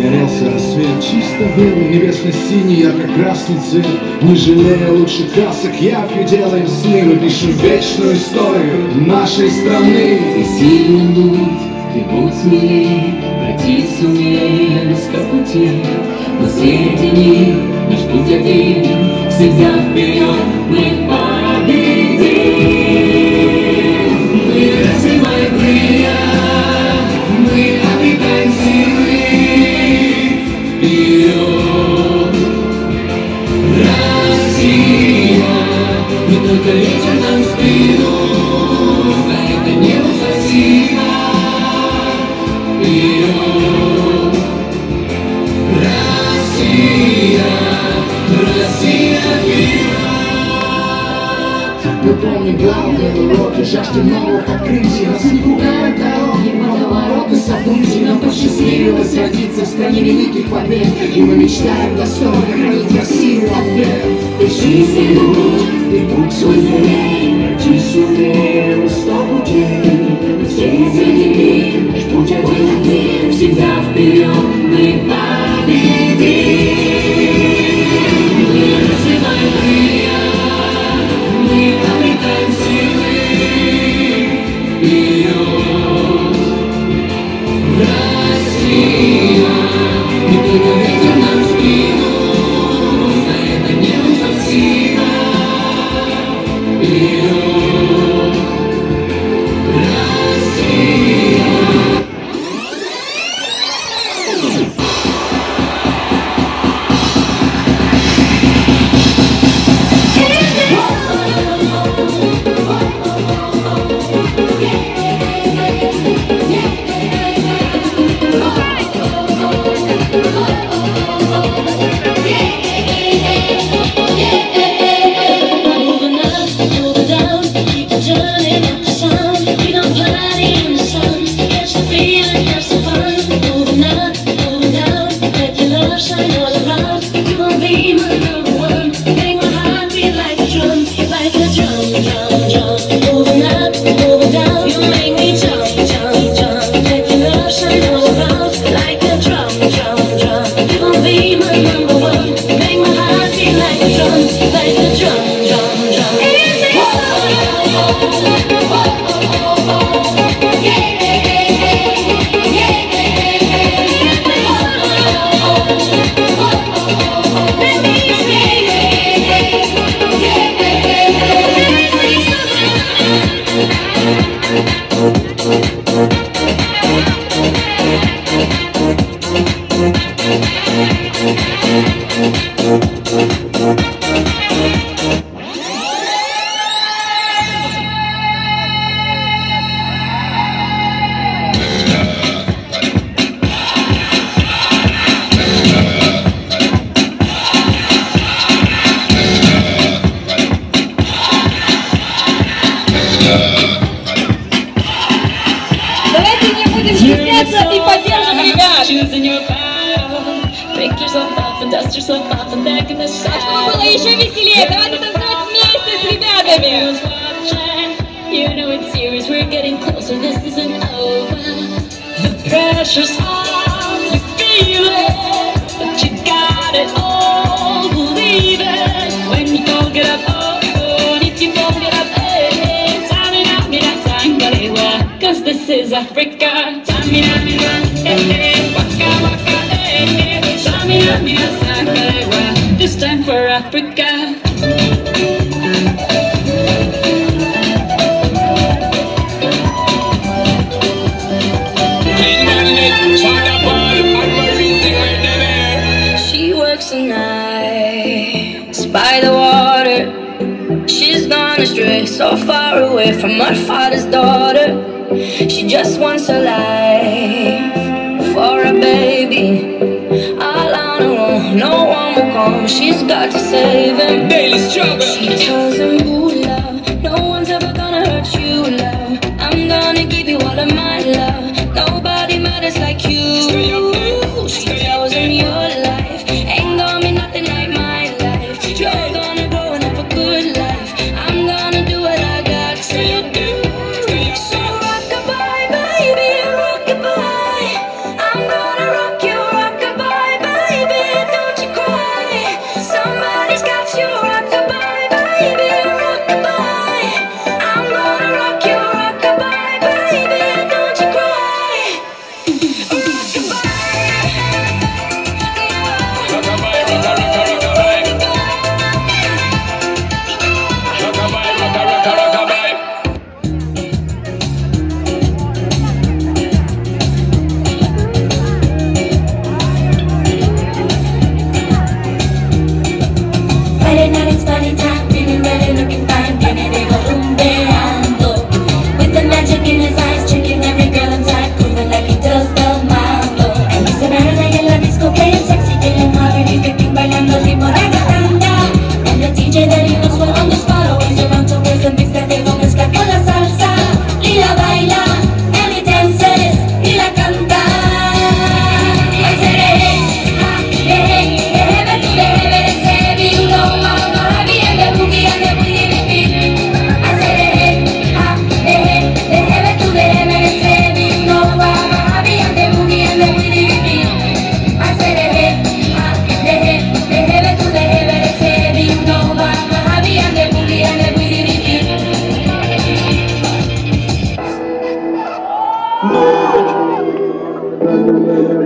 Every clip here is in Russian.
загорелся рассвет. Чисто белый, небесно-синий, ярко-красный цвет. Не жалея лучших красок, ярко делаем сны Мы пишем вечную историю нашей страны. Ты сильный будь, ты будь смелее Пройти сумеем сто путей Но среди них наш путь один Всегда вперед. Мы новых открытий Нас не пугают дороги, водовороты событий Нам посчастливилось родиться в стране великих побед. И мы мечтаем достойно хранить Россию ответ Ищи себе путь, ты путь свой смелей Пройти сумеем чтобы было еще веселее, давайте танцевать вместе с ребятами. You know it's serious, we're getting closer, this isn't over. The pressure's on, you feel it, but you got it all, believe it. When you don't get up, oh, oh, and if you don't get up, hey, tamina, mira, sangalewa, cause this is Africa. Tamina, mira, eh, eh, waka, waka, eh, eh, tamina, mira, sangalewa, this time for Africa. She works the nights by the water. She's gone astray, so far away from her father's daughter. She just wants a life for a baby. All on her own, no one will come. She's got to save him. Daily struggle. She tells him,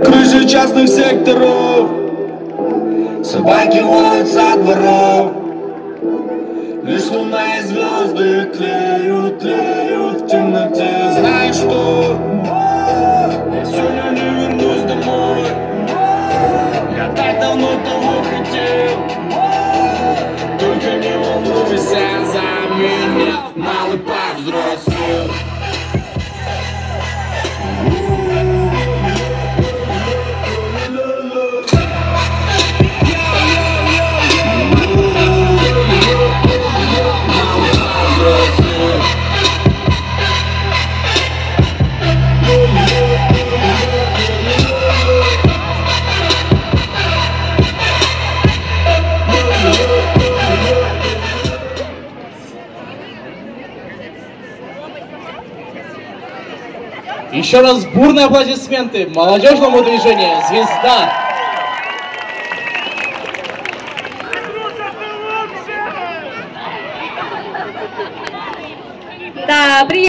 Крыши частных секторов. Собаки воют со дворов Лишь луна и звезды тлеют, тлеют в темноте. Знаешь что? Еще раз бурные аплодисменты молодежному движению «Звезда». Да, приятно.